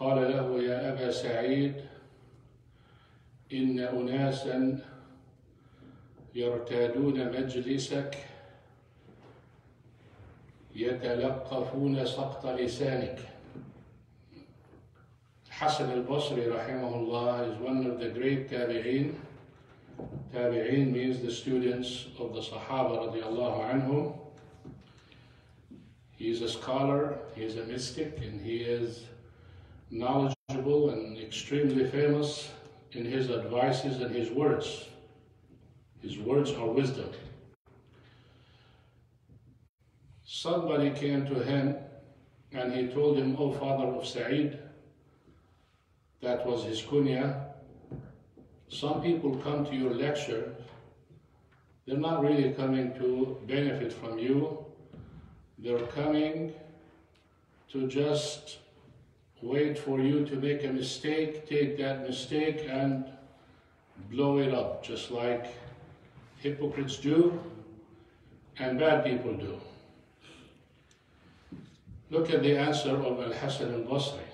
قال له يا أبا سعيد إن أناسا يرتادون مجلسك يتلقفون سقط لسانك الحسن البصري رحمه الله is one of the great tabi'in tabi'in means the students of the Sahaba radiallahu anhum He is a scholar, he is a mystic, and he is knowledgeable and extremely famous in his advices and his words. His words are wisdom. Somebody came to him and he told him, O father of Sa'id, that was his kunya. Some people come to your lecture, they're not really coming to benefit from you, they're coming to just wait for you to make a mistake, take that mistake and blow it up, just like hypocrites do and bad people do. Look at the answer of Al Hassan al Basri,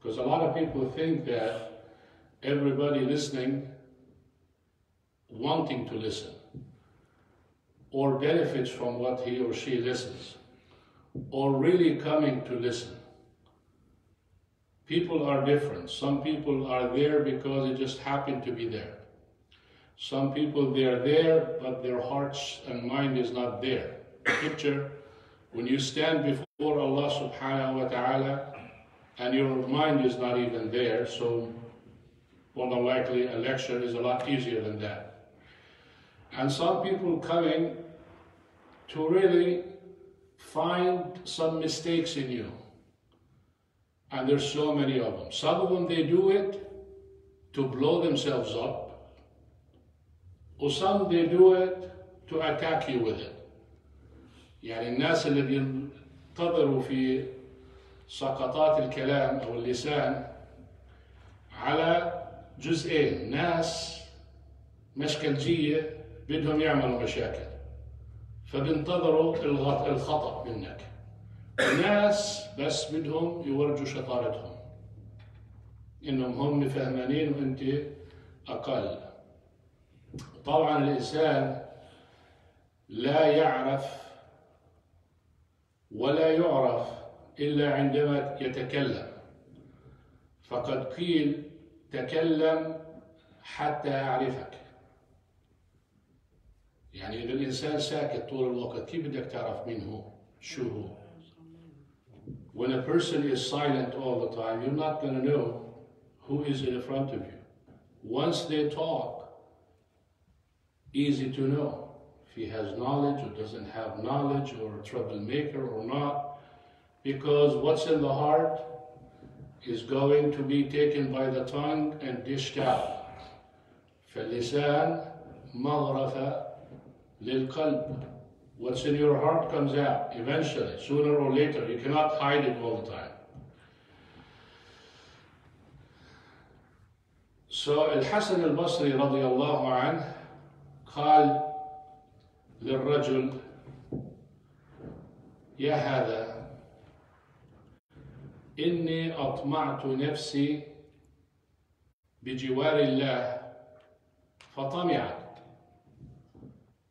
because a lot of people think that everybody listening, wanting to listen, or benefits from what he or she listens or really coming to listen. People are different. Some people are there because they just happen to be there. Some people they are there, but their hearts and mind is not there. Picture when you stand before Allah subhanahu wa ta'ala and your mind is not even there, so more than likely a lecture is a lot easier than that. And some people coming to really find some mistakes in you. And there's so many of them. Some of them, they do it to blow themselves up, or some they do it to attack you with it. يعني الناس اللي بينتظروا في سقطات الكلام أو اللسان على جزئين ناس مشكلجية بدهم يعملوا مشاكل فبينتظروا الخطأ منك الناس بس بدهم يورجوا شطارتهم إنهم هم فهمانين وأنت أقل طبعا الإنسان لا يعرف ولا يعرف إلا عندما يتكلم فقد قيل تكلم حتى اعرفك يعني إذا الإنسان ساكت طول الوقت كيف بدك تعرف مين هو؟ شو هو؟ When a person is silent all the time, you're not going to know who is in front of you. Once they talk, easy to know if he has knowledge or doesn't have knowledge or a troublemaker or not, because what's in the heart is going to be taken by the tongue and dished out. فاللسان مغرفة للقلب. What's in your heart comes out eventually, sooner or later. You cannot hide it all the time. So الحسن البصري رضي الله عنه قال للرجل يا هذا إني أطمعت نفسي بجوار الله فطمعت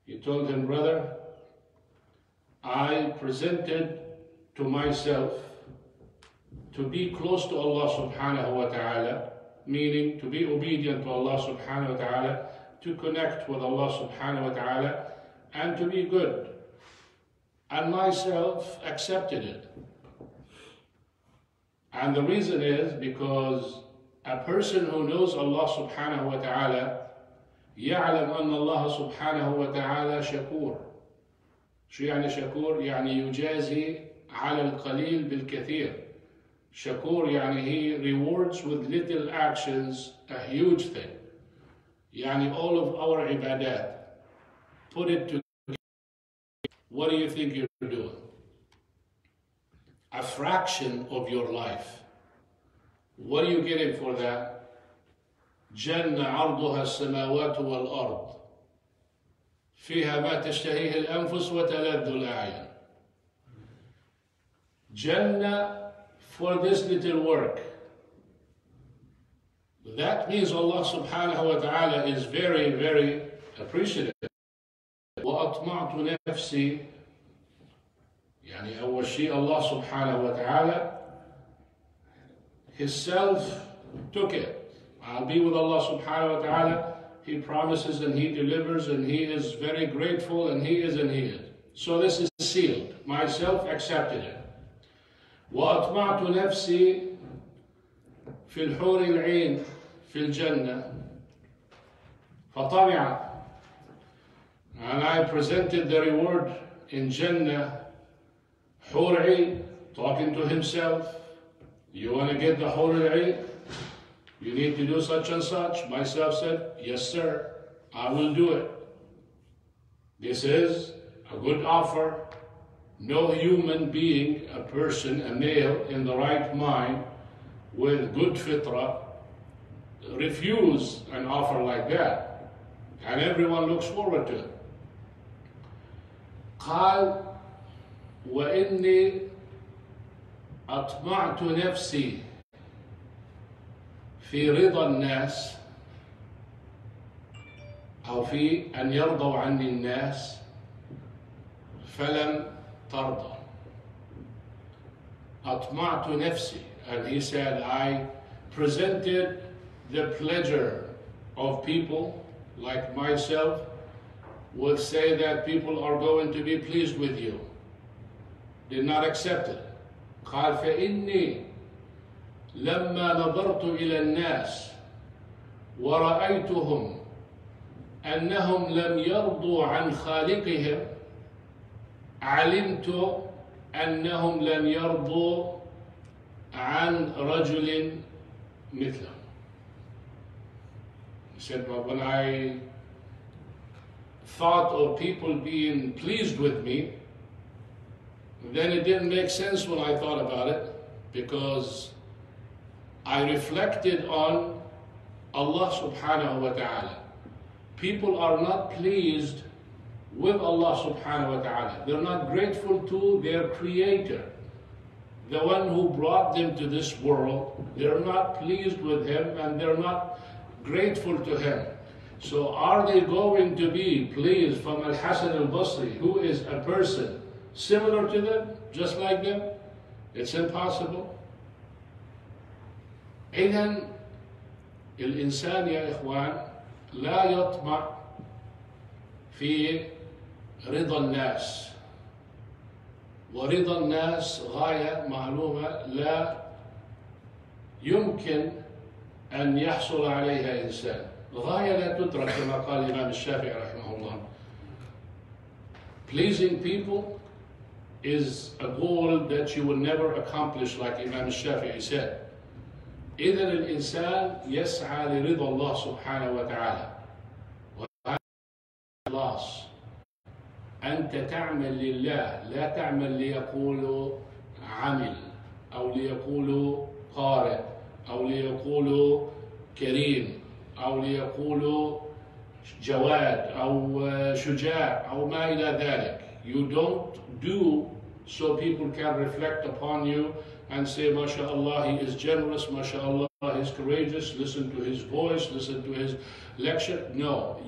He told him, brother, I presented to myself to be close to Allah subhanahu wa ta'ala, meaning to be obedient to Allah subhanahu wa ta'ala, to connect with Allah subhanahu wa ta'ala, and to be good. And myself accepted it. And the reason is because a person who knows Allah subhanahu wa ta'ala يعلم أن الله سبحانه وتعالى شكور شو يعني شكور؟ يعني يجازي على القليل بالكثير شكور يعني he rewards with little actions a huge thing يعني all of our ibadat put it together what do you think you're doing a fraction of your life what are you getting for that جنة عرضها السماوات والأرض فيها ما تشتهيه الأنفس وتلذ الأعين Jannah for this little work. That means Allah subhanahu wa ta'ala is very, very appreciative. وأطمعت نفسي يعني أول شيء subhanahu wa ta'ala His self took it. I'll be with Allah subhanahu wa ta'ala. He promises and He delivers and He is very grateful and He is and He is. So this is sealed. Myself accepted it. وأطمعت نفسي في الحور العين في الجنة فطمع and I presented the reward in Jannah حور عين talking to himself you want to get the حور العين you need to do such and such myself said yes sir I will do it this is a good offer no human being, a person, a male in the right mind with good fitra refuse an offer like that. And everyone looks forward to it. قال وإني أطمعت نفسي في رضا الناس أو في أن يرضوا عني الناس فلم ترضى أطمعت نفسي and he said I presented the pleasure of people like myself would say that people are going to be pleased with you did not accept it قال فإني لما نظرت إلى الناس ورأيتهم أنهم لم يرضوا عن خالقهم علمت أنهم لن يرضوا عن رجل مثله. He said, but when I thought of people being pleased with me, then it didn't make sense when I thought about it because I reflected on Allah subhanahu wa ta'ala. People are not pleased with Allah subhanahu wa ta'ala. They're not grateful to their creator, the one who brought them to this world. They're not pleased with him and they're not grateful to him. So are they going to be pleased from Al-Hasan al-Basri, who is a person similar to them, just like them? It's impossible. إذن الإنسان يا إخوان لا يطمع في رضا الناس ورضا الناس غاية معلومة لا يمكن أن يحصل عليها إنسان. غاية لا تدرك كما قال الإمام الشافعي رحمه الله. Pleasing people is a goal that you will never accomplish like Imam الشافعي said. إذا الإنسان يسعى لرضا الله سبحانه وتعالى. وهذا أنت تعمل لله لا تعمل ليقولوا عمل أو ليقولوا قارئ أو ليقولوا كريم أو ليقولوا جواد أو شجاع أو ما إلى ذلك. You don't do so people can reflect upon you and say, MashaAllah, he is generous, MashaAllah, is courageous, listen to his voice, listen to his lecture. No.